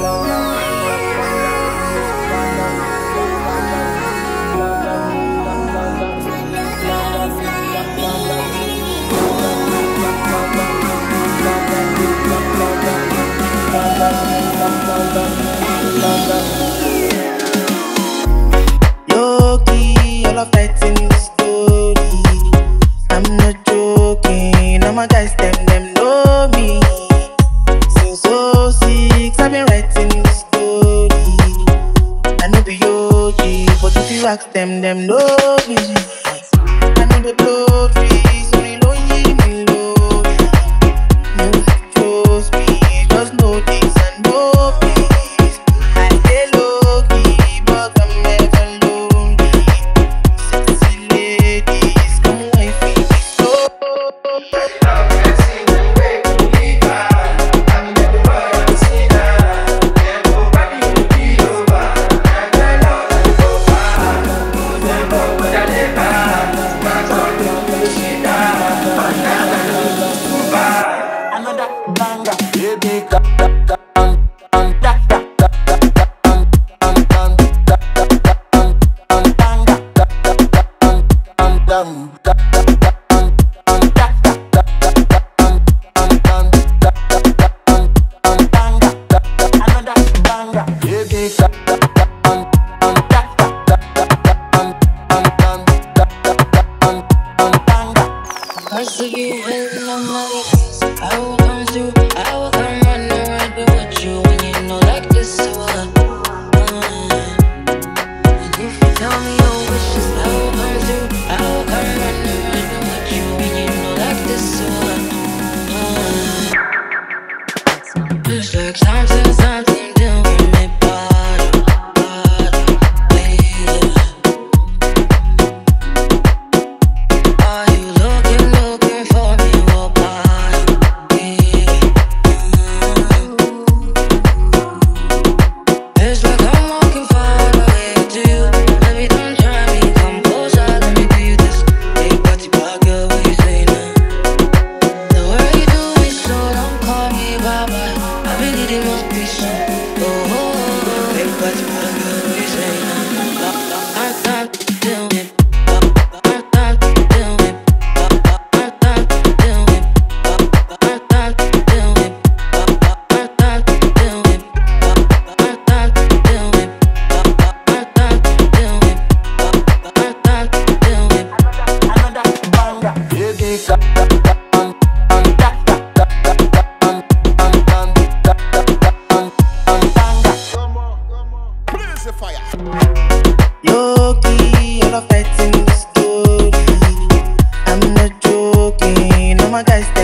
Low all affecting you. love is you. I need the blood freeze. Banga, baby, easy fire. Loki, all of that things story. I'm not joking. No, my guys.